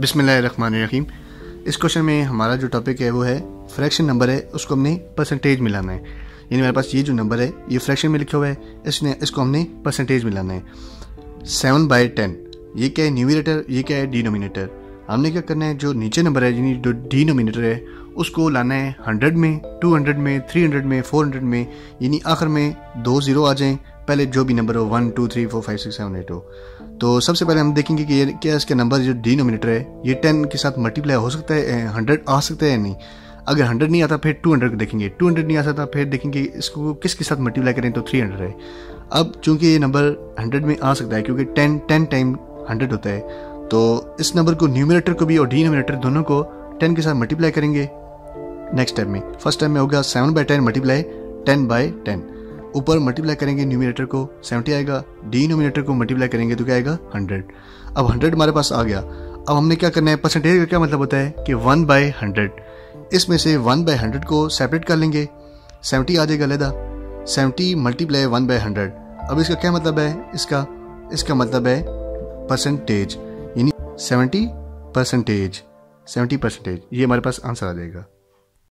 बिसमीम इस क्वेश्चन में हमारा जो टॉपिक है वो है फ्रैक्शन नंबर है, उसको हमने परसेंटेज मिलाना है। यानी मेरे पास ये जो नंबर है, ये फ्रैक्शन में लिखा हुआ है, इसने, इसको हमने परसेंटेज मिलाना है। सेवन बाई टेन ये क्या है न्यूमिनेटर ये क्या है डिनोमिनेटर हमने क्या करना है, जो नीचे नंबर है, यानी जो डिनोमिनेटर है, उसको लाना है हंड्रेड में टू हंड्रेड में थ्री हंड्रेड में फोर हंड्रेड में, यानी आखिर में दो ज़ीरो आ जाएँ। पहले जो भी नंबर हो one two three four five six seven eight हो। तो सबसे पहले हम देखेंगे कि ये क्या इसका नंबर जो डिनोमिनेटर है, ये टेन के साथ मल्टीप्लाई हो सकता है हंड्रेड आ सकता है या नहीं? अगर हंड्रेड नहीं आता, फिर टू हंड्रेड देखेंगे। टू हंड्रेड नहीं आ सकता, फिर देखेंगे इसको किसके साथ मल्टीप्लाई करें तो थ्री हंड्रेड है। अब चूँकि ये नंबर हंड्रेड में आ सकता है, क्योंकि टेन टेन टाइम हंड्रेड होता है तो इस नंबर को न्यूमिनेटर को भी और डिनोमिनेटर दोनों को टेन के साथ मल्टीप्लाई करेंगे। नेक्स्ट टाइम में फ़र्स्ट टाइम में होगा seven by ten multiply ten by ten ऊपर मल्टीप्लाई करेंगे न्यूमिनेटर को 70 आएगा डी डिनोमिनेटर को मल्टीप्लाई करेंगे तो क्या आएगा? 100 अब 100 हमारे पास आ गया। अब हमने क्या करना है? परसेंटेज का क्या मतलब होता है? कि वन बाई हंड्रेड इसमें से वन बाई हंड्रेड को सेपरेट कर लेंगे। सेवेंटी आ जाएगा लेदा। Seventy multiply one by hundred अब इसका क्या मतलब है? इसका इसका मतलब है परसेंटेज यानी सेवेंटी परसेंटेज सेवेंटी परसेंटेज ये हमारे पास आंसर आ जाएगा।